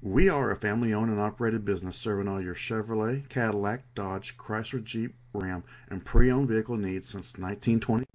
We are a family owned and operated business serving all your Chevrolet, Cadillac, Dodge, Chrysler, Jeep, Ram, and pre owned vehicle needs since 1920.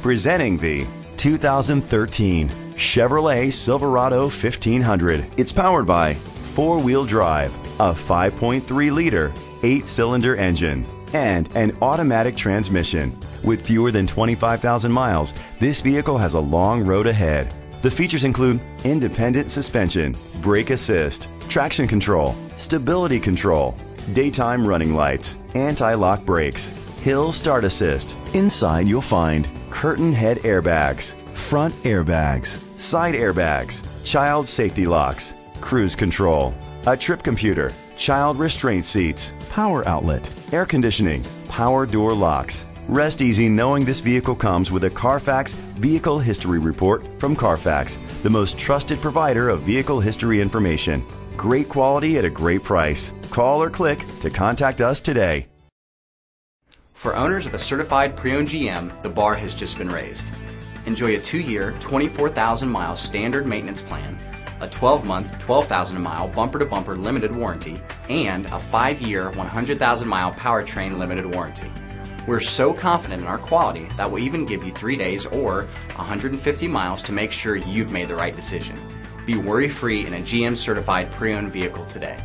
Presenting the 2013 Chevrolet Silverado 1500. It's powered by four wheel drive, a 5.3 liter, eight cylinder engine, and an automatic transmission. With fewer than 25,000 miles, this vehicle has a long road ahead. The features include independent suspension, brake assist, traction control, stability control, daytime running lights, anti-lock brakes, hill start assist. Inside you'll find curtain head airbags, front airbags, side airbags, child safety locks, cruise control, a trip computer, child restraint seats, power outlet, air conditioning, power door locks. Rest easy knowing this vehicle comes with a Carfax Vehicle History Report from Carfax, the most trusted provider of vehicle history information. Great quality at a great price. Call or click to contact us today. For owners of a certified pre-owned GM, the bar has just been raised. Enjoy a 2-year, 24,000 mile standard maintenance plan, a 12-month, 12,000 mile bumper-to-bumper limited warranty, and a 5-year, 100,000 mile powertrain limited warranty. We're so confident in our quality that we'll even give you 3 days or 150 miles to make sure you've made the right decision. Be worry-free in a GM certified pre-owned vehicle today.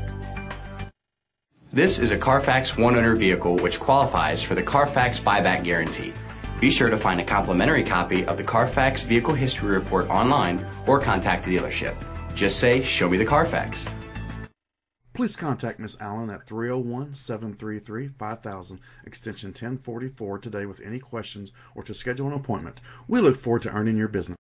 This is a Carfax one owner vehicle which qualifies for the Carfax buyback guarantee. Be sure to find a complimentary copy of the Carfax Vehicle History Report online or contact the dealership. Just say, Show me the Carfax. Please contact Ms. Allen at 301 733 5000, extension 1044 today with any questions or to schedule an appointment. We look forward to earning your business.